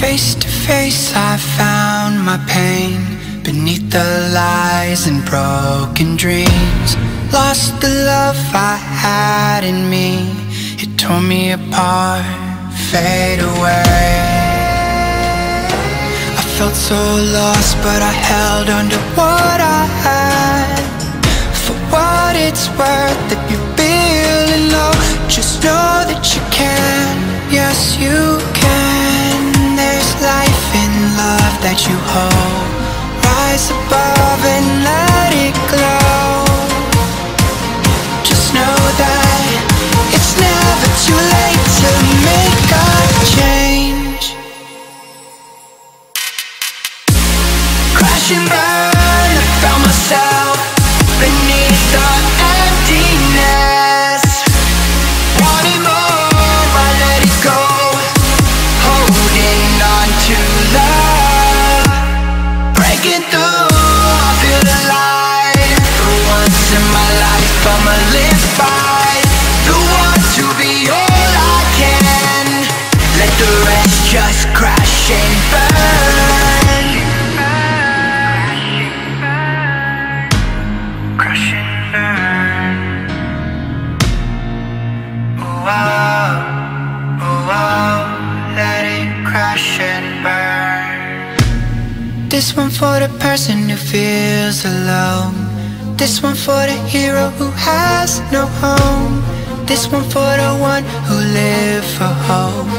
Face to face I found my pain Beneath the lies and broken dreams. Lost the love I had in me. It tore me apart, fade away. I felt so lost but I held on to what I had. For what it's worth if you're that you hold. Rise above and let it glow. Just know that it's never too late to make a change. Crash and burn. This one for the person who feels alone. This one for the hero who has no home. This one for the one who live for hope.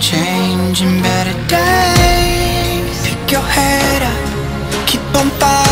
Changing better days. Pick your head up. Keep on fighting,